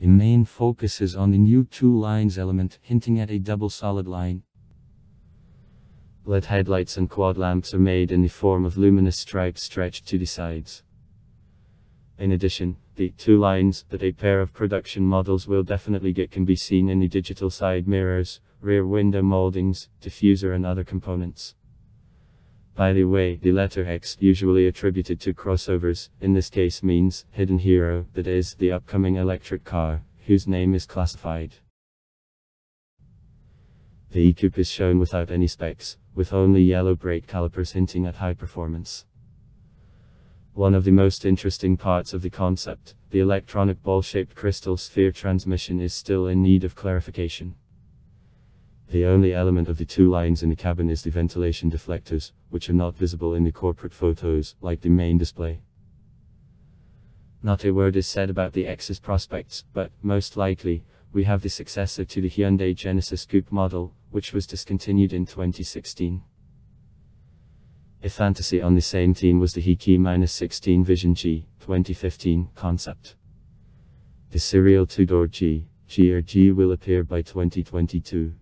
The main focus is on the new two lines element, hinting at a double solid line. LED headlights and quad lamps are made in the form of luminous stripes stretched to the sides. In addition, the two lines that a pair of production models will definitely get can be seen in the digital side mirrors, rear window moldings, diffuser and other components. By the way, the letter X, usually attributed to crossovers, in this case means hidden hero, that is, the upcoming electric car, whose name is classified. The E-Coupe is shown without any specs, with only yellow brake calipers hinting at high performance. One of the most interesting parts of the concept, the electronic ball-shaped crystal sphere transmission is still in need of clarification. The only element of the two lines in the cabin is the ventilation deflectors, which are not visible in the corporate photos, like the main display. Not a word is said about the X's prospects, but, most likely, we have the successor to the Hyundai Genesis Coupe model, which was discontinued in 2016. A fantasy on the same theme was the Hiki-16 Vision G, 2015, concept. The serial two-door G, G or G will appear by 2022.